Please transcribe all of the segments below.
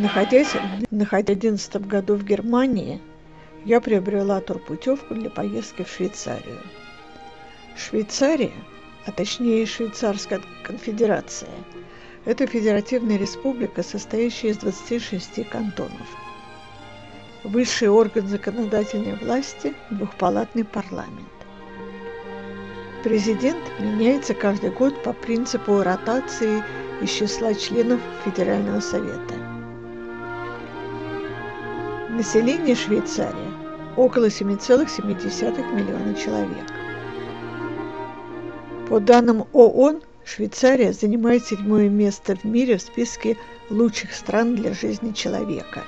Находясь, в 2011 году в Германии, я приобрела турпутевку для поездки в Швейцарию. Швейцария, а точнее Швейцарская конфедерация, это федеративная республика, состоящая из 26 кантонов. Высший орган законодательной власти – двухпалатный парламент. Президент меняется каждый год по принципу ротации из числа членов Федерального совета. Население Швейцарии около 7,7 миллиона человек. По данным ООН, Швейцария занимает седьмое место в мире в списке лучших стран для жизни человека.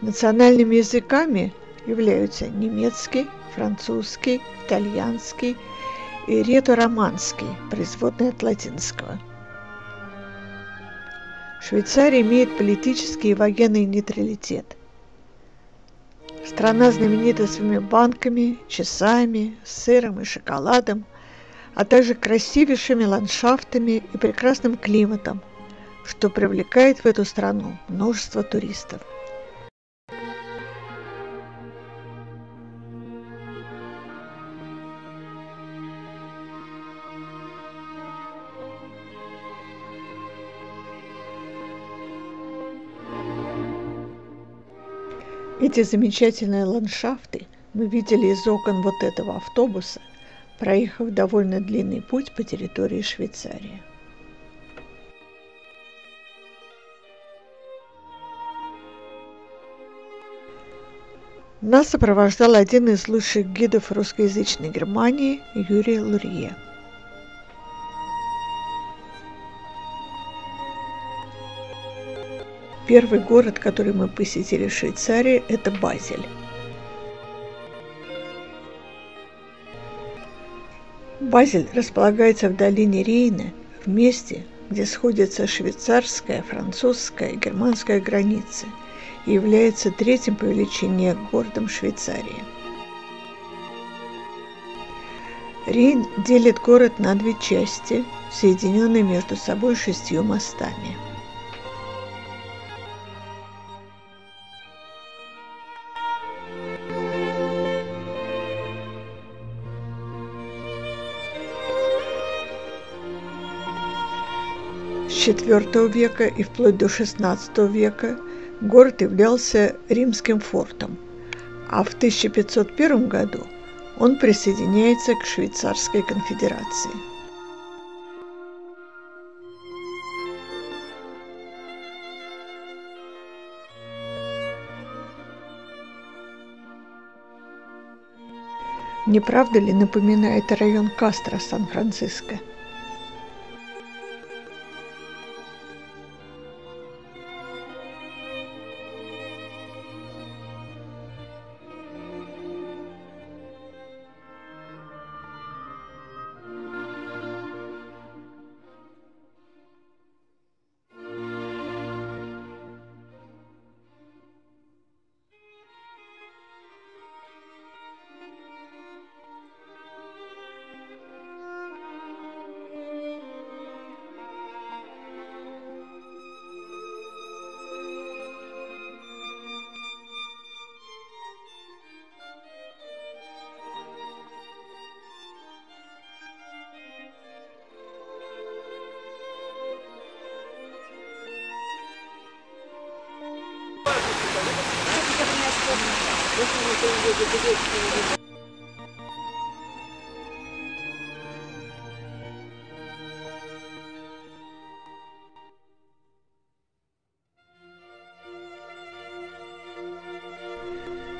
Национальными языками являются немецкий, французский, итальянский и ретро-романский, производный от латинского. Швейцария имеет политический и военный нейтралитет. Страна знаменита своими банками, часами, сыром и шоколадом, а также красивейшими ландшафтами и прекрасным климатом, что привлекает в эту страну множество туристов. Эти замечательные ландшафты мы видели из окон вот этого автобуса, проехав довольно длинный путь по территории Швейцарии. Нас сопровождал один из лучших гидов русскоязычной Германии Юрий Лурье. Первый город, который мы посетили в Швейцарии, это Базель. Базель располагается в долине Рейна, в месте, где сходятся швейцарская, французская и германская границы и является третьим по величине городом Швейцарии. Рейн делит город на две части, соединенные между собой шестью мостами – IV века и вплоть до XVI века город являлся римским фортом, а в 1501 году он присоединяется к Швейцарской конфедерации. Не правда ли напоминает район Кастро Сан-Франциско?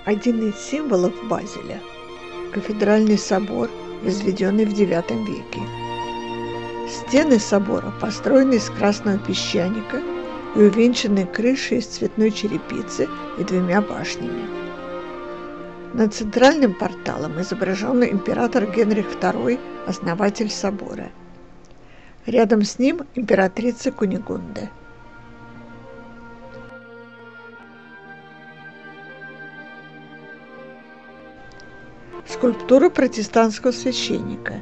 Один из символов Базеля – кафедральный собор, возведенный в IX веке. Стены собора построены из красного песчаника и увенчаны крышей из цветной черепицы и двумя башнями. Над центральным порталом изображен император Генрих II, основатель собора. Рядом с ним императрица Кунигунда. Скульптура протестантского священника.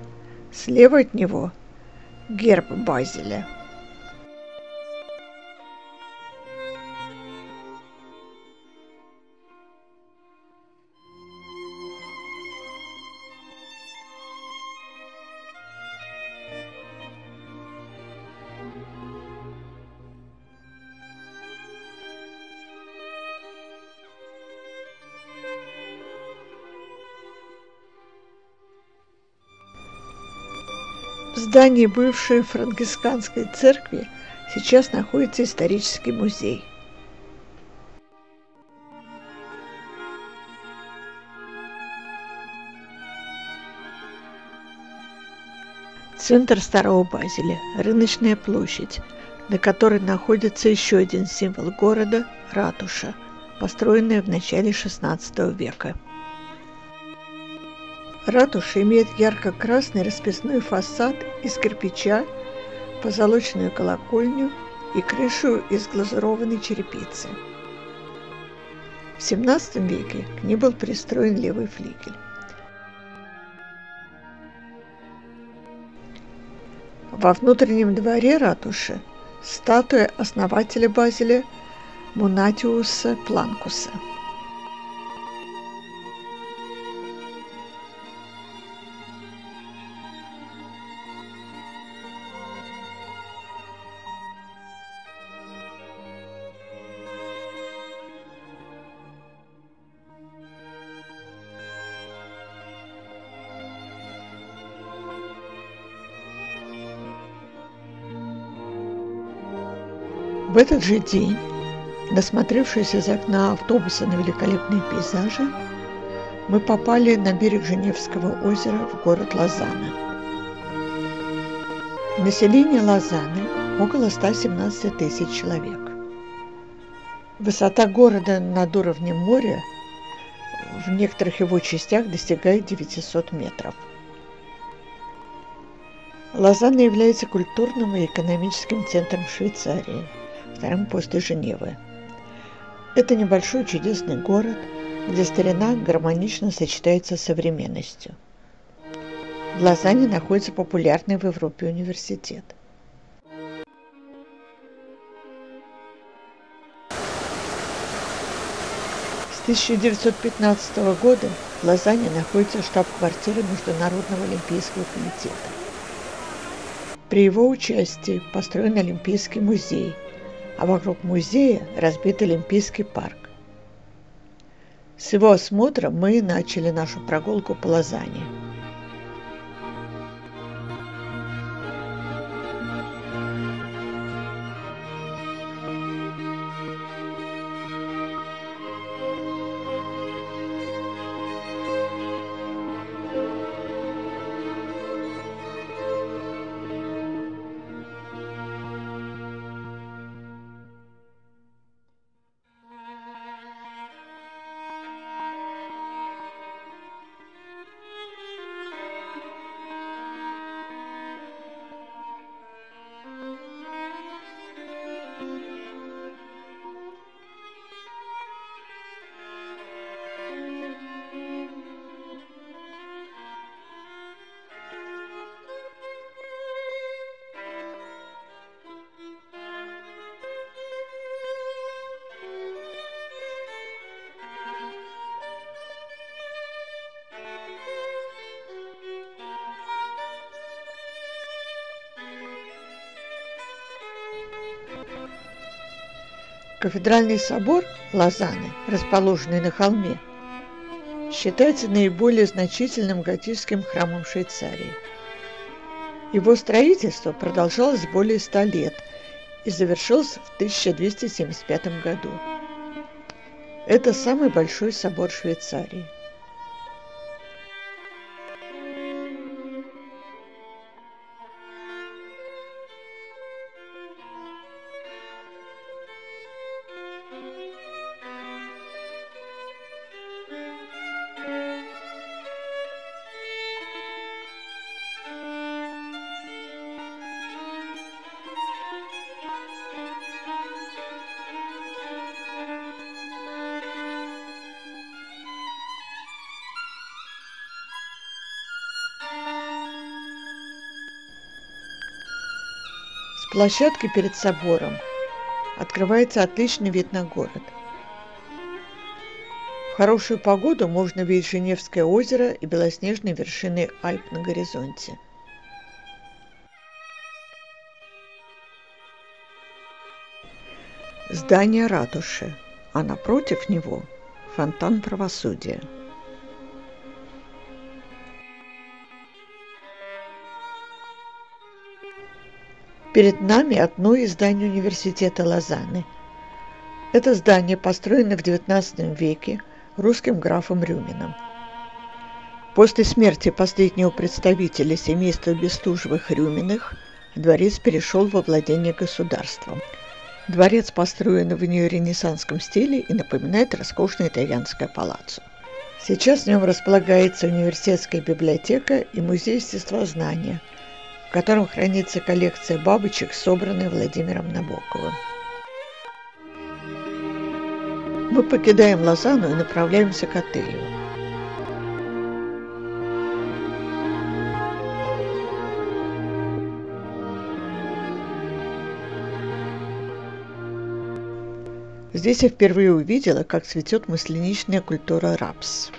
Слева от него герб Базеля – В здании бывшей франкисканской церкви сейчас находится исторический музей. Центр Старого Базеля – рыночная площадь, на которой находится еще один символ города – ратуша, построенная в начале XVI века. Ратуша имеет ярко-красный расписной фасад из кирпича, позолоченную колокольню и крышу из глазурованной черепицы. В XVII веке к ней был пристроен левый флигель. Во внутреннем дворе ратуши статуя основателя Базеля Мунатиуса Планкуса – В этот же день, насмотревшись из окна автобуса на великолепные пейзажи, мы попали на берег Женевского озера в город Лозанна. Население Лозанны около 117 тысяч человек. Высота города над уровнем моря в некоторых его частях достигает 900 метров. Лозанна является культурным и экономическим центром Швейцарии – вторым после Женевы. Это небольшой чудесный город, где старина гармонично сочетается с современностью. В Лозанне находится популярный в Европе университет. С 1915 года в Лозанне находится штаб-квартира Международного олимпийского комитета. При его участии построен Олимпийский музей – а вокруг музея разбит Олимпийский парк. С его осмотра мы начали нашу прогулку по Лозанне. Кафедральный собор Лозанны, расположенный на холме, считается наиболее значительным готическим храмом Швейцарии. Его строительство продолжалось более ста лет и завершилось в 1275 году. Это самый большой собор Швейцарии. Площадке перед собором открывается отличный вид на город. В хорошую погоду можно видеть Женевское озеро и белоснежные вершины Альп на горизонте. Здание ратуши, а напротив него фонтан правосудия – Перед нами одно из зданий университета Лозанны. Это здание построено в XIX веке русским графом Рюмином. После смерти последнего представителя семейства Бестужевых-Рюминых дворец перешел во владение государством. Дворец построен в неоренессанском стиле и напоминает роскошное итальянское палаццо. Сейчас в нем располагается университетская библиотека и музей естествознания, котором хранится коллекция бабочек, собранная Владимиром Набоковым. Мы покидаем Лозанну и направляемся к отелю. Здесь я впервые увидела, как цветет масляничная культура рапс.